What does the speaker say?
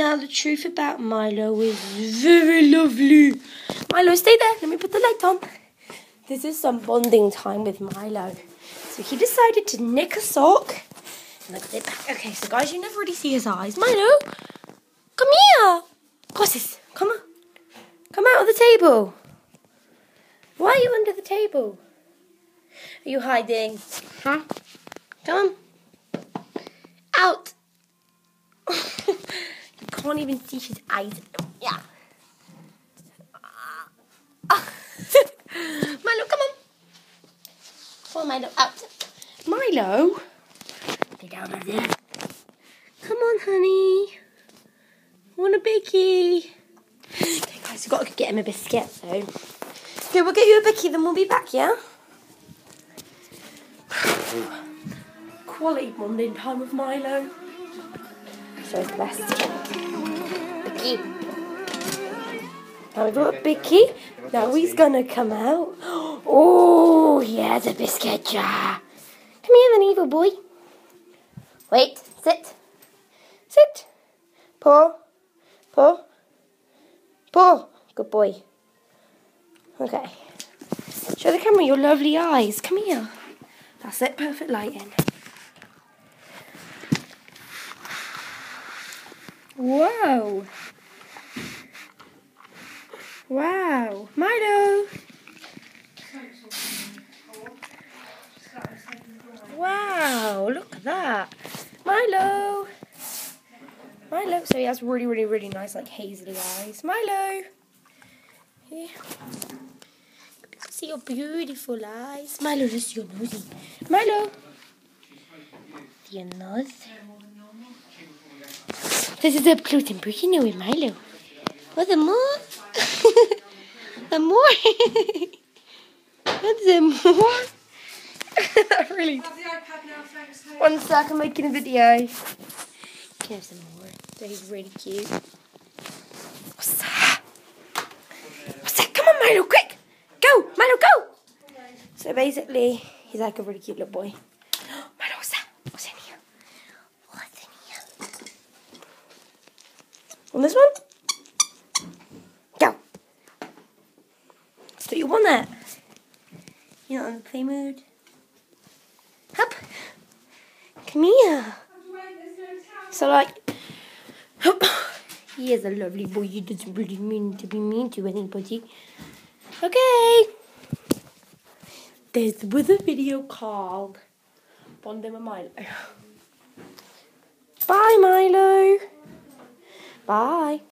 Now, the truth about Milo is very lovely. Milo, stay there. Let me put the light on. This is some bonding time with Milo. So he decided to nick a sock. Look at it back. Okay, so guys, you never really see his eyes. Milo, come here. Glasses, come on. Come out of the table. Why are you under the table? Are you hiding? Huh? Come on. Out. Can't even see his eyes. Yeah. Milo, come on. Come on, Milo, out. Milo? Get down over there. Come on, honey. Want a biggie? Okay, guys, we've got to get him a biscuit, so. Okay, we'll get you a bickie, then we'll be back, yeah? Quality bonding time with Milo. So the best. Bicky. Now we've got a Bicky. Now he's gonna come out. Oh, he has a biscuit jar. Come here then, evil boy. Wait, sit. Sit. Paw. Paw. Paw. Good boy. Okay. Show the camera your lovely eyes. Come here. That's it. Perfect lighting. Whoa. Wow. Milo. Wow, look at that. Milo. Milo. So he has really, really, really nice, like, hazily eyes. Milo. See your beautiful eyes. Milo, just your nosy. Milo. Your nose. This is up close and personal with Milo. What's the more? the more? What's the more? really. One sec, I'm making a video. Can have some more. He's really cute. What's that? What's that? Come on, Milo, quick! Go! Milo, go! So basically, he's like a really cute little boy. Milo, what's that? What's in here? What's in here? On this one? Go! So you want that? You're not in the play mood? Up! Come here! So like, he is a lovely boy. He doesn't really mean to be mean to anybody. Okay. This was a video called Bonding with Milo. Bye, Milo. Bye.